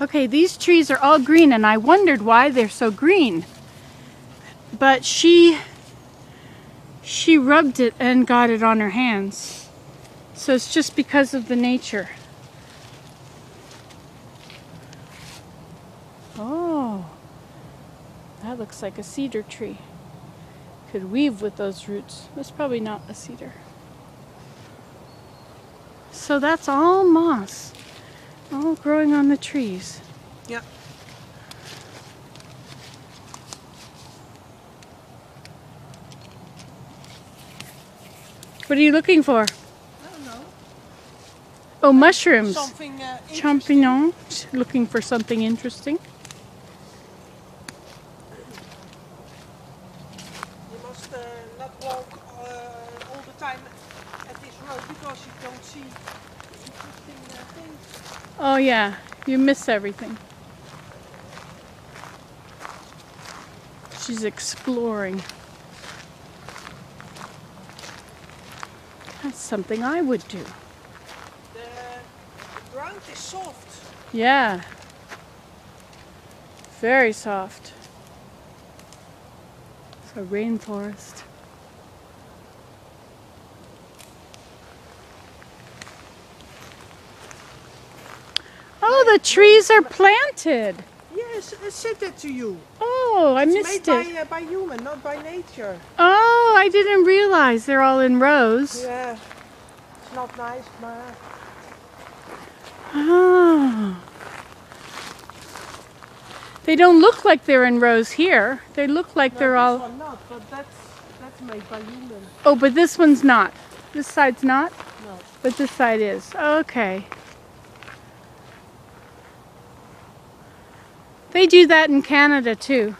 Okay, these trees are all green and I wondered why they're so green. But she she rubbed it and got it on her hands. So it's just because of the nature. Oh, that looks like a cedar tree. Could weave with those roots. That's probably not a cedar. So that's all moss, growing on the trees. Yeah. What are you looking for? I don't know. Oh, mushrooms. Something uh. Champignons. Looking for something interesting. You must uh, not walk uh, all the time at this road because you don't see. Oh yeah, you miss everything. She's exploring. That's something I would do. The, the ground is soft. Yeah. Very soft. It's a rainforest. Oh, the trees are planted. Yes, I said that to you. Oh, I It's missed made it. by, uh, by human, not by nature. Oh, I didn't realize they're all in rows. Yeah. It's not nice, but Oh. They don't look like they're in rows here. They look like no, they're this all. one not, but that's that's made by human. Oh, but this one's not. This side's not, No. but this side is. Okay. They do that in Canada too.